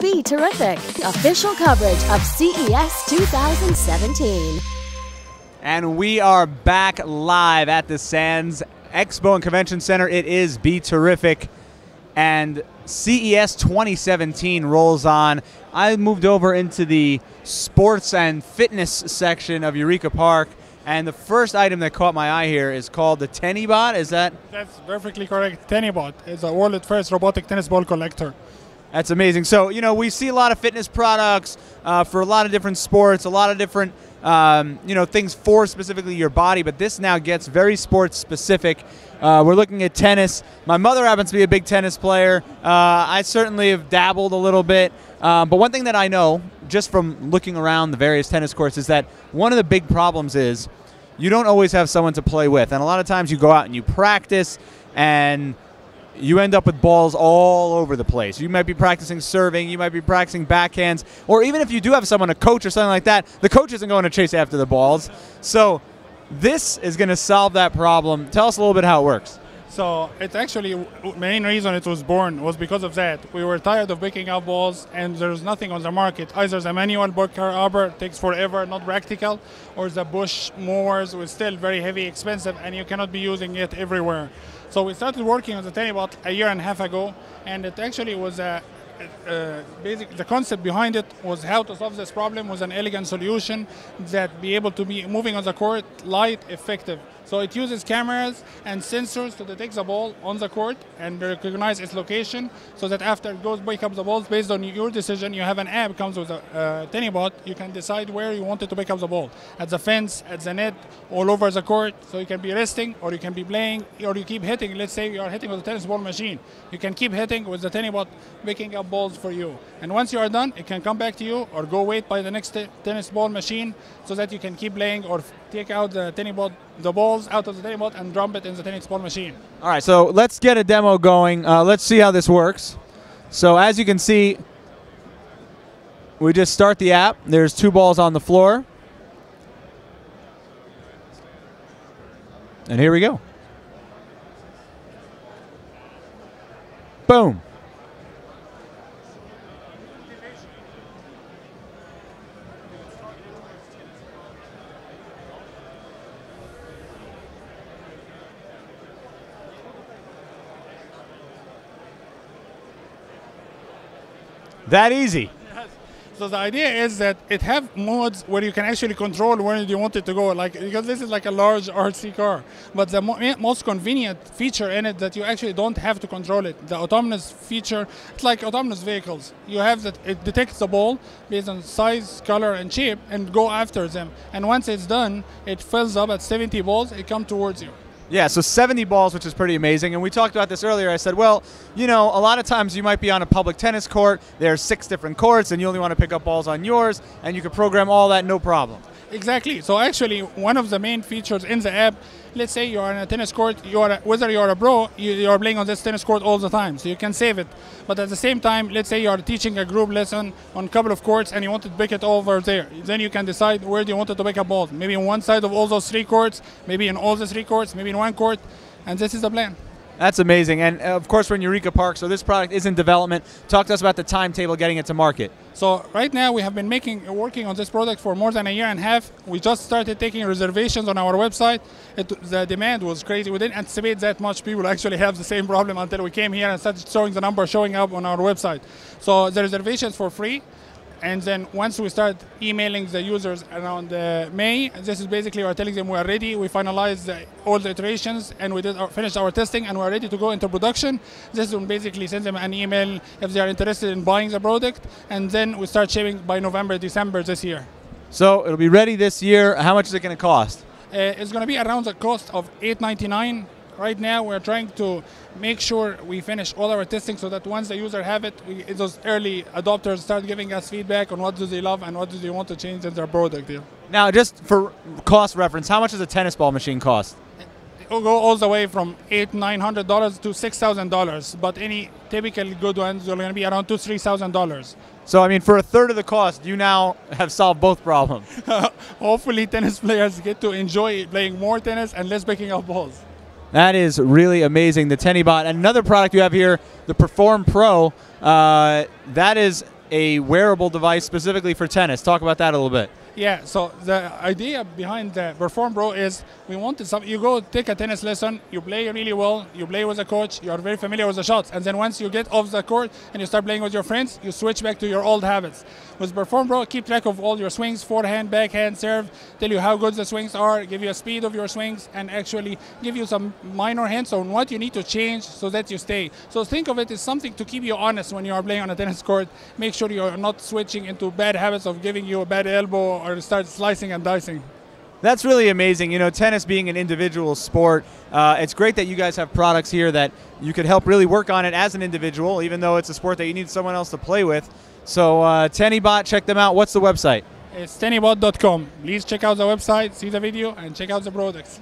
Be Terrific, official coverage of CES 2017. And we are back live at the Sands Expo and Convention Center. It is Be Terrific. And CES 2017 rolls on. I moved over into the sports and fitness section of Eureka Park. And the first item that caught my eye here is called the Tennibot. Is that? That's perfectly correct. Tennibot is a world first robotic tennis ball collector. That's amazing. So, you know, we see a lot of fitness products uh, for a lot of different sports, a lot of different, um, you know, things for specifically your body, but this now gets very sports specific. Uh, we're looking at tennis. My mother happens to be a big tennis player. Uh, I certainly have dabbled a little bit. Um, but one thing that I know, just from looking around the various tennis courts, is that one of the big problems is you don't always have someone to play with. And a lot of times you go out and you practice, and you end up with balls all over the place. You might be practicing serving, you might be practicing backhands, or even if you do have someone, a coach or something like that, the coach isn't going to chase after the balls. So this is going to solve that problem. Tell us a little bit how it works. So it's actually main reason it was born was because of that. We were tired of picking up balls, and there's nothing on the market. Either the manual Burkhardt arbor takes forever, not practical, or the Bush mowers was still very heavy, expensive, and you cannot be using it everywhere. So we started working on the Tennibot a year and a half ago, and it actually was a uh, basic the concept behind it was how to solve this problem was an elegant solution that be able to be moving on the court light effective so it uses cameras and sensors to detect the ball on the court and recognize its location so that after it goes pick up the balls based on your decision, you have an app comes with a uh, Tennibot. You can decide where you wanted to pick up the ball. At the fence, at the net, all over the court. So you can be resting or you can be playing or you keep hitting. Let's say you are hitting with a tennis ball machine. You can keep hitting with the Tennibot picking up balls for you. And once you are done, it can come back to you or go wait by the next tennis ball machine so that you can keep playing or take out the Tennibot, the balls out of the Tennibot and drop it in the tennis ball machine. All right, so let's get a demo going. Uh, let's see how this works. So as you can see, we just start the app. There's two balls on the floor. And here we go. Boom. That easy. So the idea is that it have modes where you can actually control where you want it to go, like because this is like a large RC car. But the mo most convenient feature in it that you actually don't have to control it. The autonomous feature, it's like autonomous vehicles. You have that it detects the ball based on size, color, and shape, and go after them. And once it's done, it fills up at 70 balls. It comes towards you. Yeah, so 70 balls, which is pretty amazing. And we talked about this earlier. I said, well, you know, a lot of times you might be on a public tennis court. There are six different courts, and you only want to pick up balls on yours, and you can program all that no problem. Exactly. So actually, one of the main features in the app, let's say you are in a tennis court, you are whether you are a pro, you, you, are playing on this tennis court all the time, so you can save it. But at the same time, let's say you are teaching a group lesson on a couple of courts and you want to pick it over there. Then you can decide where do you want to pick a ball. Maybe on one side of all those three courts, maybe in all the three courts, maybe in one court, and this is the plan. That's amazing. And uh, of course, we're in Eureka Park, so this product is in development. Talk to us about the timetable getting it to market. So right now we have been making working on this product for more than a year and a half. We just started taking reservations on our website. It, the demand was crazy. We didn't anticipate that much people actually have the same problem until we came here and started showing the number showing up on our website. So the reservations for free. And then once we start emailing the users around uh, May, this is basically we're telling them we are ready. We finalized the, all the iterations and we did our, finished our testing and we're ready to go into production. This will basically send them an email if they are interested in buying the product, and then we start shipping by November, December this year. So it'll be ready this year. How much is it going to cost? Uh, it's going to be around the cost of 8.99 right now we're trying to make sure we finish all our testing so that once the user have it, we, those early adopters start giving us feedback on what do they love and what do they want to change in their product. Yeah. Now, just for cost reference, how much does a tennis ball machine cost? It will go all the way from eight, nine hundred dollars to six thousand dollars. But any typically good ones are going to be around two, three thousand dollars. So I mean, for a third of the cost, you now have solved both problems. Hopefully, tennis players get to enjoy playing more tennis and less picking up balls. That is really amazing. The Tennibot. Another product you have here, the Perform Pro. Uh, that is a wearable device specifically for tennis. Talk about that a little bit. Yeah, so the idea behind the Perform Pro is we wanted some. You go take a tennis lesson, you play really well, you play with a coach, you are very familiar with the shots, and then once you get off the court and you start playing with your friends, you switch back to your old habits. With Perform Pro, keep track of all your swings, forehand, backhand, serve, tell you how good the swings are, give you a speed of your swings, and actually give you some minor hints on what you need to change so that you stay. So think of it as something to keep you honest when you are playing on a tennis court. Make sure you are not switching into bad habits of giving you a bad elbow or start slicing and dicing. That's really amazing. You know, tennis being an individual sport, uh, it's great that you guys have products here that you could help really work on it as an individual, even though it's a sport that you need someone else to play with. So, uh, Tennibot, check them out. What's the website? It's tennibot.com. Please check out the website, see the video, and check out the products.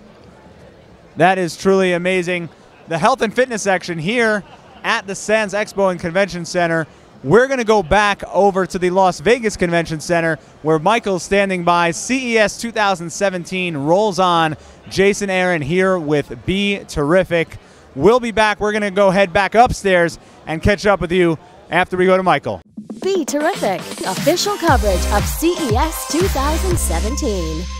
That is truly amazing. The health and fitness section here at the Sands Expo and Convention Center we're going to go back over to the Las Vegas Convention Center where Michael's standing by. CES 2017 rolls on. Jason Aron here with Be Terrific. We'll be back. We're going to go head back upstairs and catch up with you after we go to Michael. Be Terrific, official coverage of CES 2017.